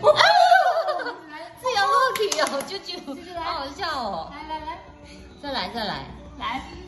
这有落体哦，啾啾，好好笑哦。来来来，再来再来，来。